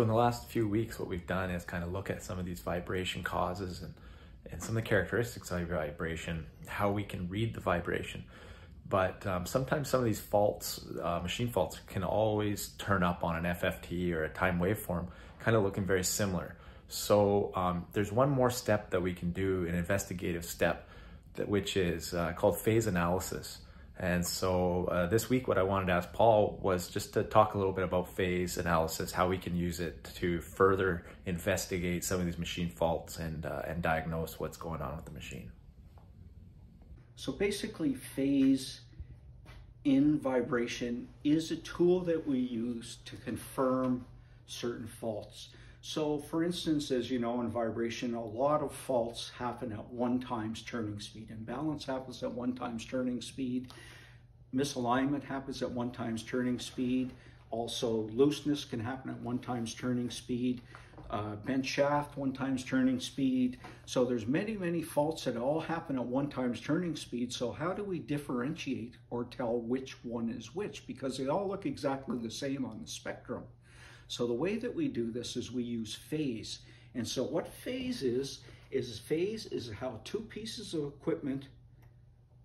So in the last few weeks, what we've done is kind of look at some of these vibration causes and, and some of the characteristics of vibration, how we can read the vibration. But um, sometimes some of these faults, uh, machine faults, can always turn up on an FFT or a time waveform, kind of looking very similar. So um, there's one more step that we can do, an investigative step, that, which is uh, called phase analysis. And so uh, this week, what I wanted to ask Paul was just to talk a little bit about phase analysis, how we can use it to further investigate some of these machine faults and, uh, and diagnose what's going on with the machine. So basically, phase in vibration is a tool that we use to confirm certain faults. So for instance, as you know, in vibration, a lot of faults happen at one times turning speed. Imbalance happens at one times turning speed. Misalignment happens at one times turning speed. Also, looseness can happen at one times turning speed. Uh, bent shaft, one times turning speed. So there's many, many faults that all happen at one times turning speed. So how do we differentiate or tell which one is which? Because they all look exactly the same on the spectrum. So the way that we do this is we use phase. And so what phase is, is phase is how two pieces of equipment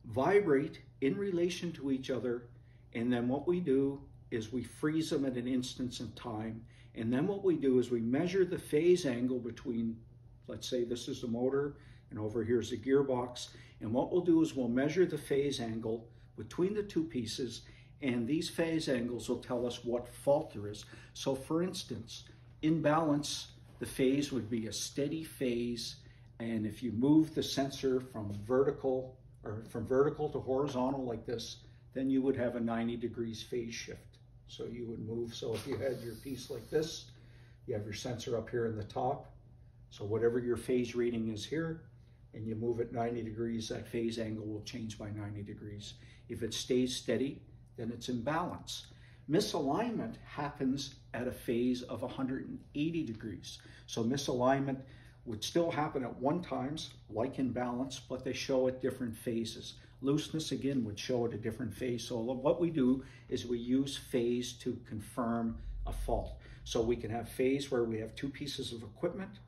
vibrate in relation to each other. And then what we do is we freeze them at an instance in time. And then what we do is we measure the phase angle between, let's say this is the motor, and over here is the gearbox. And what we'll do is we'll measure the phase angle between the two pieces and these phase angles will tell us what fault there is. So for instance, imbalance, the phase would be a steady phase, and if you move the sensor from vertical or from vertical to horizontal like this, then you would have a 90 degrees phase shift. So you would move, so if you had your piece like this, you have your sensor up here in the top. So whatever your phase reading is here, and you move it 90 degrees, that phase angle will change by 90 degrees. If it stays steady, then it's imbalance. Misalignment happens at a phase of 180 degrees. So misalignment would still happen at one times, like imbalance, but they show at different phases. Looseness, again, would show at a different phase. So what we do is we use phase to confirm a fault. So we can have phase where we have two pieces of equipment,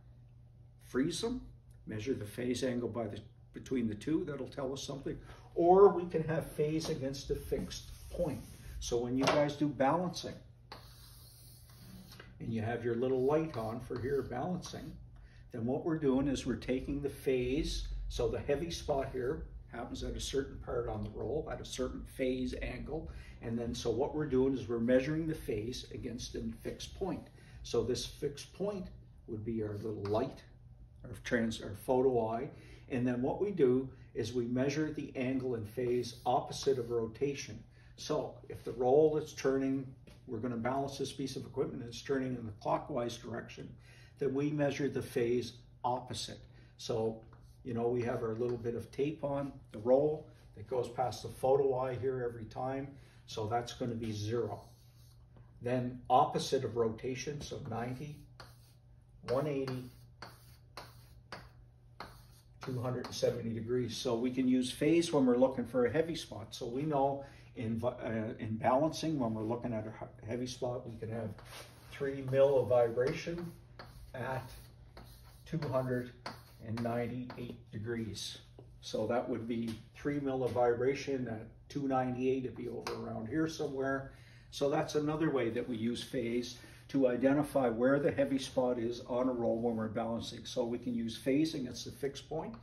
freeze them, measure the phase angle by the between the two, that'll tell us something. Or we can have phase against a fixed point. So when you guys do balancing, and you have your little light on for here balancing, then what we're doing is we're taking the phase, so the heavy spot here happens at a certain part on the roll, at a certain phase angle, and then so what we're doing is we're measuring the phase against a fixed point. So this fixed point would be our little light, our, trans, our photo eye, and then what we do is we measure the angle and phase opposite of rotation. So if the roll is turning, we're going to balance this piece of equipment, it's turning in the clockwise direction, then we measure the phase opposite. So, you know, we have our little bit of tape on the roll that goes past the photo eye here every time. So that's going to be zero. Then opposite of rotation, so 90, 180, 270 degrees. So we can use phase when we're looking for a heavy spot. So we know in, uh, in balancing, when we're looking at a heavy spot, we can have three mil of vibration at 298 degrees. So that would be three mil of vibration at 298, it'd be over around here somewhere. So that's another way that we use phase to identify where the heavy spot is on a roll when we're balancing. So we can use phase against a fixed point,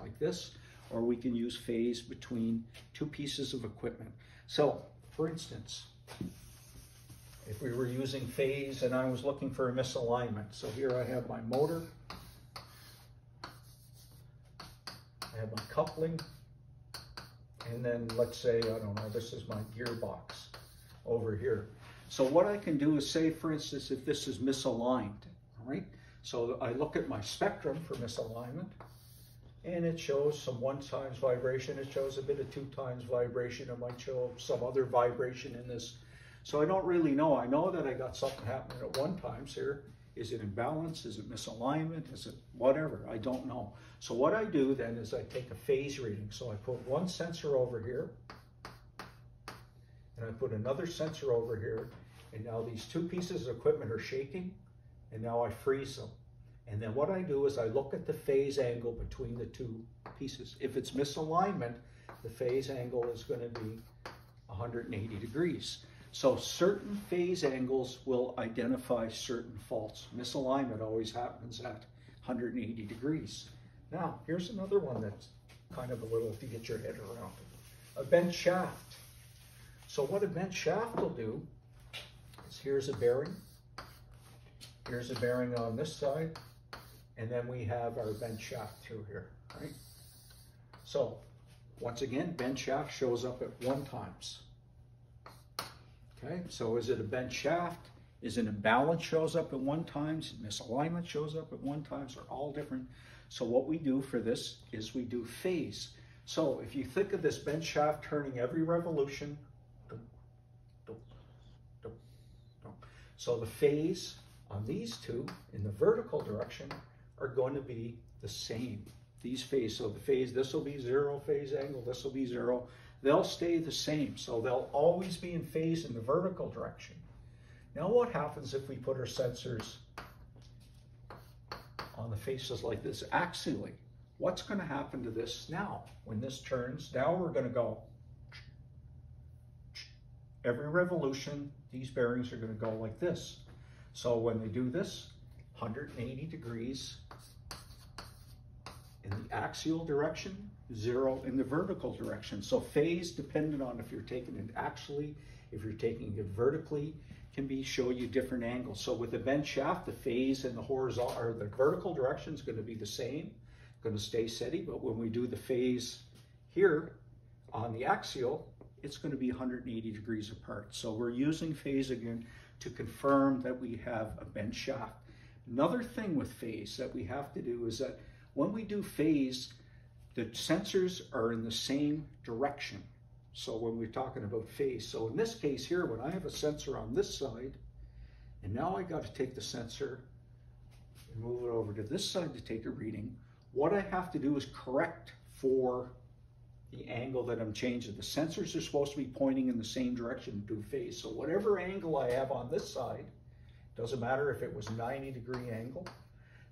like this, or we can use phase between two pieces of equipment. So, for instance, if we were using phase and I was looking for a misalignment, so here I have my motor, I have my coupling, and then let's say, I don't know, this is my gearbox over here. So what I can do is say, for instance, if this is misaligned, all right? So I look at my spectrum for misalignment, and it shows some one times vibration. It shows a bit of two times vibration. It might show some other vibration in this. So I don't really know. I know that I got something happening at one times here. Is it imbalance? Is it misalignment? Is it whatever? I don't know. So what I do then is I take a phase reading. So I put one sensor over here and I put another sensor over here. And now these two pieces of equipment are shaking. and now I freeze them. And then what I do is I look at the phase angle between the two pieces. If it's misalignment, the phase angle is going to be 180 degrees. So certain phase angles will identify certain faults. Misalignment always happens at 180 degrees. Now, here's another one that's kind of a little to get your head around. A bent shaft. So what a bent shaft will do is here's a bearing. Here's a bearing on this side. And then we have our bent shaft through here, right? So once again, bent shaft shows up at one times. Okay, so is it a bent shaft? Is an imbalance shows up at one times? Misalignment shows up at one times? They're all different. So what we do for this is we do phase. So if you think of this bent shaft turning every revolution, so the phase on these two in the vertical direction are going to be the same. These phase, so the phase, this will be zero phase angle, this will be zero. They'll stay the same. So they'll always be in phase in the vertical direction. Now what happens if we put our sensors on the faces like this axially? What's going to happen to this now? When this turns, now we're going to go every revolution, these bearings are going to go like this. So when they do this, 180 degrees in the axial direction, zero in the vertical direction. So phase dependent on if you're taking it axially, if you're taking it vertically, can be show you different angles. So with a bent shaft, the phase and the horizontal or the vertical direction is going to be the same, going to stay steady. But when we do the phase here on the axial, it's going to be 180 degrees apart. So we're using phase again to confirm that we have a bent shaft. Another thing with phase that we have to do is that when we do phase, the sensors are in the same direction. So when we're talking about phase, so in this case here, when I have a sensor on this side, and now I got to take the sensor and move it over to this side to take a reading, what I have to do is correct for the angle that I'm changing. The sensors are supposed to be pointing in the same direction to phase. So whatever angle I have on this side, doesn't matter if it was 90 degree angle,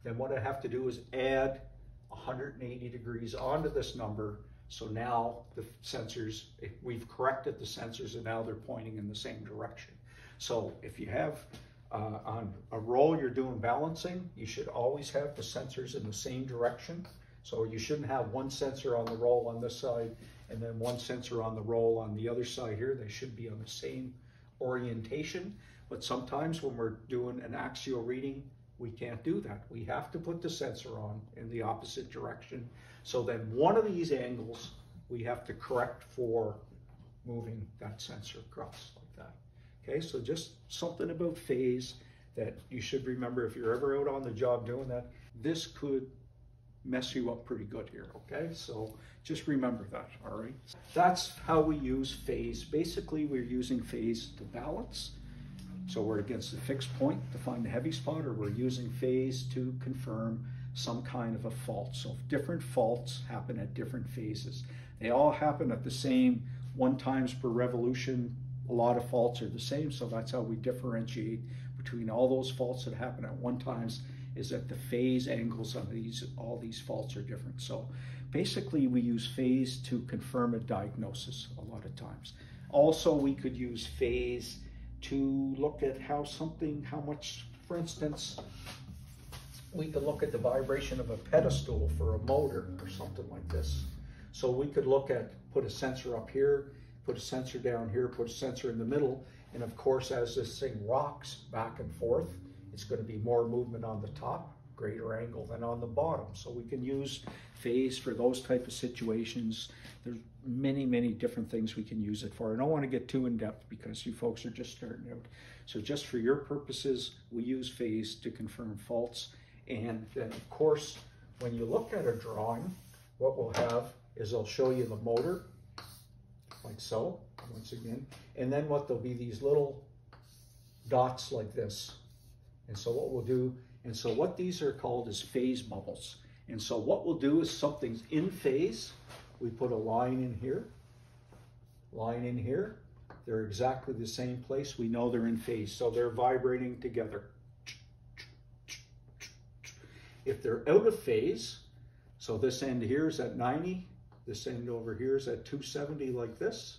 then what I have to do is add 180 degrees onto this number. So now the sensors, we've corrected the sensors and now they're pointing in the same direction. So if you have uh, on a roll you're doing balancing, you should always have the sensors in the same direction. So you shouldn't have one sensor on the roll on this side and then one sensor on the roll on the other side here. They should be on the same orientation. But sometimes when we're doing an axial reading, we can't do that. We have to put the sensor on in the opposite direction. So then one of these angles, we have to correct for moving that sensor across like that. Okay, so just something about phase that you should remember if you're ever out on the job doing that. This could mess you up pretty good here, okay? So just remember that, all right? That's how we use phase. Basically, we're using phase to balance so we're against a fixed point to find the heavy spot, or we're using phase to confirm some kind of a fault. So different faults happen at different phases. They all happen at the same one times per revolution. A lot of faults are the same, so that's how we differentiate between all those faults that happen at one times is that the phase angles on these all these faults are different. So basically we use phase to confirm a diagnosis a lot of times. Also we could use phase to look at how something, how much, for instance, we could look at the vibration of a pedestal for a motor or something like this. So we could look at, put a sensor up here, put a sensor down here, put a sensor in the middle, and of course, as this thing rocks back and forth, it's going to be more movement on the top, greater angle than on the bottom. So we can use phase for those type of situations. There's many, many different things we can use it for. I don't want to get too in depth because you folks are just starting out. So just for your purposes, we use phase to confirm faults. And then of course, when you look at a drawing, what we'll have is I'll show you the motor, like so, once again. And then what there'll be these little dots like this. And so what we'll do, and so what these are called is phase bubbles. And so what we'll do is something's in phase, we put a line in here, line in here. They're exactly the same place. We know they're in phase, so they're vibrating together. If they're out of phase, so this end here is at 90, this end over here is at 270 like this,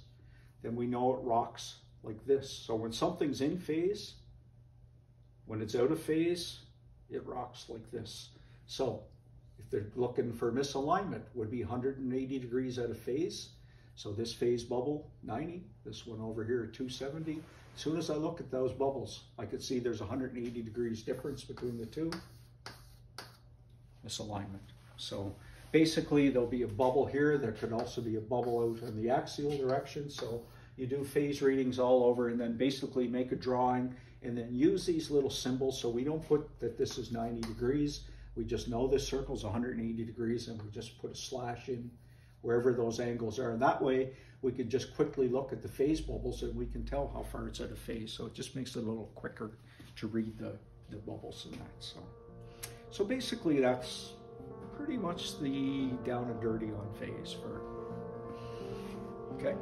then we know it rocks like this. So when something's in phase, when it's out of phase, it rocks like this. So if they're looking for misalignment, would be 180 degrees out of phase. So this phase bubble, 90, this one over here at 270. As soon as I look at those bubbles, I could see there's 180 degrees difference between the two. Misalignment. So basically there'll be a bubble here. There could also be a bubble out in the axial direction. So you do phase readings all over and then basically make a drawing and then use these little symbols. So we don't put that this is 90 degrees. We just know this circle is 180 degrees and we just put a slash in wherever those angles are. And that way we can just quickly look at the phase bubbles and we can tell how far it's out of phase. So it just makes it a little quicker to read the, the bubbles and that. So, so basically that's pretty much the down and dirty on phase for, okay.